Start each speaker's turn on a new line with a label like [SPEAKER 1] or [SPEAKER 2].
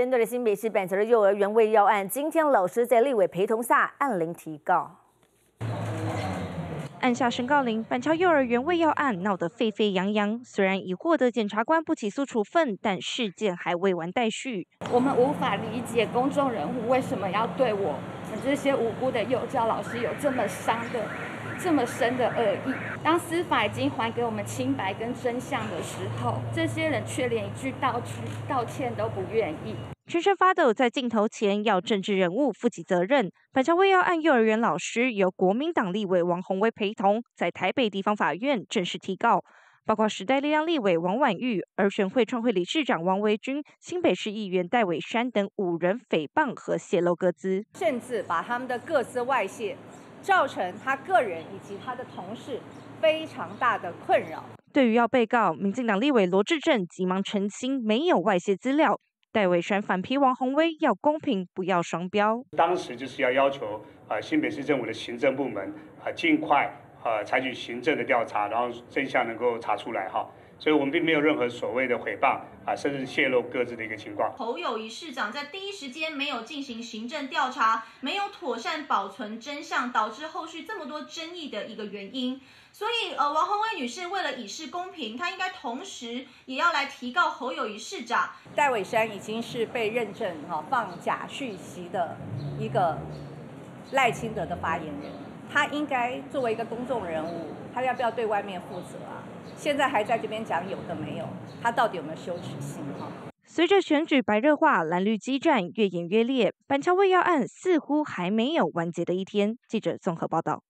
[SPEAKER 1] 针对了新北市板桥的幼儿园喂药案，今天老师在立委陪同下按铃提告。
[SPEAKER 2] 按下申告铃，板桥幼儿园喂药案闹得沸沸扬扬。虽然已获得检察官不起诉处分，但事件还未完待续。
[SPEAKER 3] 我们无法理解公众人物为什么要对我们这些无辜的幼教老师有这么伤的。这么深的恶意，当司法已经还给我们清白跟真相的时候，这些人却连一句道歉道歉都不愿意。
[SPEAKER 2] 全身发抖，在镜头前要政治人物负起责任。板桥卫要案幼儿园老师由国民党立委王宏威陪同，在台北地方法院正式提告，包括时代力量立委王婉玉、儿选会创会理事长王维军、新北市议员戴伟山等五人诽谤和泄露各资，
[SPEAKER 4] 甚至把他们的各自外泄。造成他个人以及他的同事非常大的困扰。
[SPEAKER 2] 对于要被告，民进党立委罗志正急忙澄清没有外泄资料。戴伟山反批王宏威要公平，不要双标。
[SPEAKER 5] 当时就是要要求啊新北市政府的行政部门啊尽快啊采取行政的调查，然后真相能够查出来哈。所以我们并没有任何所谓的诽谤啊，甚至泄露各自的一个情况。
[SPEAKER 6] 侯友谊市长在第一时间没有进行行政调查，没有妥善保存真相，导致后续这么多争议的一个原因。所以，呃，王宏威女士为了以示公平，她应该同时也要来提告侯友谊市长。
[SPEAKER 4] 戴伟山已经是被认证哈放假续息的一个赖清德的发言人，他应该作为一个公众人物，他要不要对外面负责啊？现在还在这边讲有的没有，他到底有没有羞耻心？哈。
[SPEAKER 2] 随着选举白热化，蓝绿激战越演越烈，板桥卫要案似乎还没有完结的一天。记者综合报道。